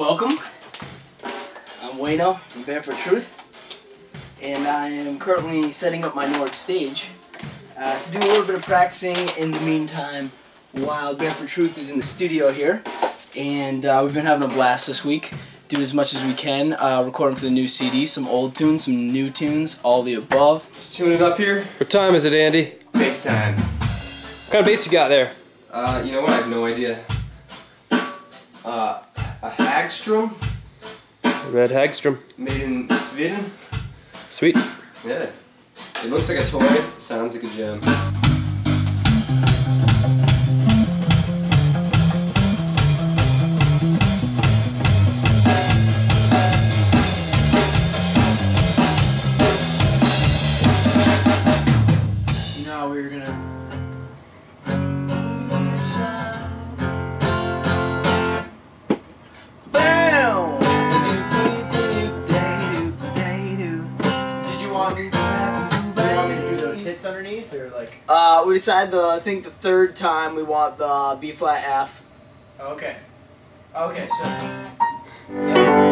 Welcome. I'm Wayno from Barefoot Truth, and I am currently setting up my Nord stage uh, to do a little bit of practicing in the meantime while Barefoot Truth is in the studio here. And uh, we've been having a blast this week. Do as much as we can, uh, recording for the new CD, some old tunes, some new tunes, all the above. Just tuning up here. What time is it, Andy? Bass time. What kind of bass you got there? Uh, you know what? I have no idea. Uh, Hagstrom Red Hagstrom. made in Sweden. Sweet. Yeah. It looks like a toy. Sounds like a gem. Uh, we decided the, I think the third time we want the B flat F. Okay. Okay, so. Yeah.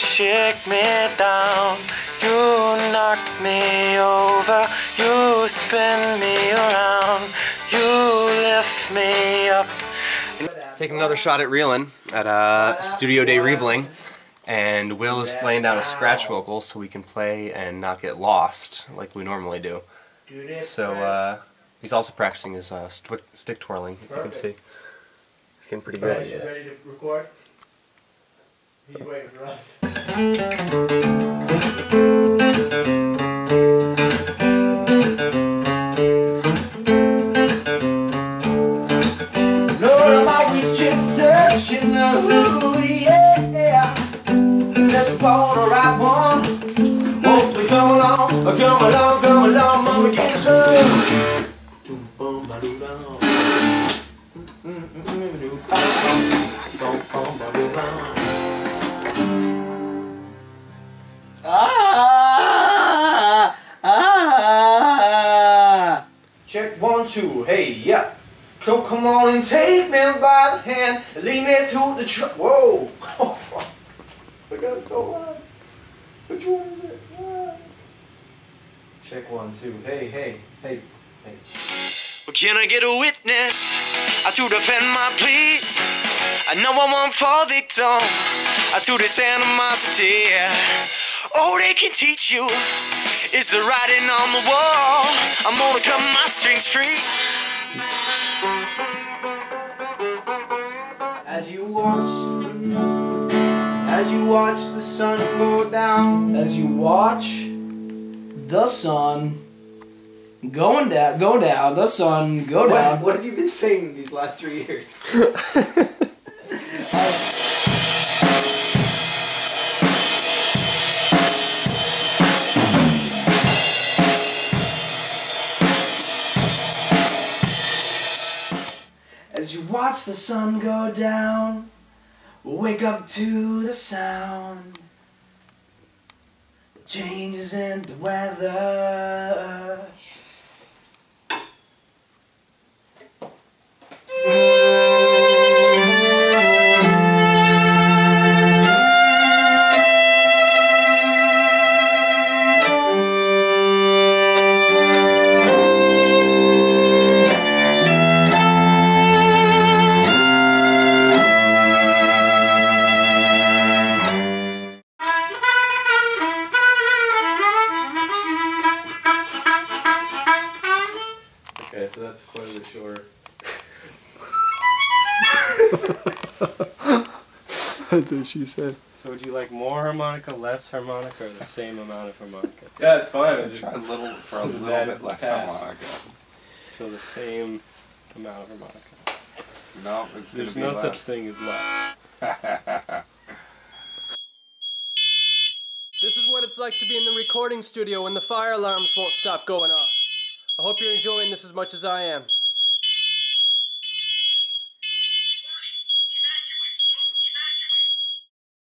Shake me down, you knock me over, you spin me around, you lift me up. Taking another shot at reeling at uh, Studio Day Rebling. And Will is laying down a scratch vocal so we can play and not get lost like we normally do. So uh, he's also practicing his uh, stick, stick twirling, if you can see. He's getting pretty good. ready to record? He's waiting for us. Lord, I'm always just searching the yeah. Set the border right one. Hope we come along, come along, come along, mama, get some. Ah! Two, hey, yeah. So come on and take me by the hand, lead me through the tr- Whoa! Oh, fuck. I got so loud. Which one is it? Ah. Check one, two, hey, hey, hey, hey. Can I get a witness uh, to defend my plea? I know I won't fall victim uh, to this animosity. Oh, they can teach you. It's the writing on the wall. I'm gonna cut my strings free. As you watch, as you watch the sun go down, As you watch the sun going down, go down, the sun go down. What, what have you been saying these last three years? watch the sun go down, wake up to the sound. The changes in the weather. sure. That's what she said. So would you like more harmonica, less harmonica, or the same amount of harmonica? Yeah, it's fine. I a little for a little bit less pass. harmonica. So the same amount of harmonica. No, it's There's no less. such thing as less. this is what it's like to be in the recording studio when the fire alarms won't stop going off. I hope you're enjoying this as much as I am.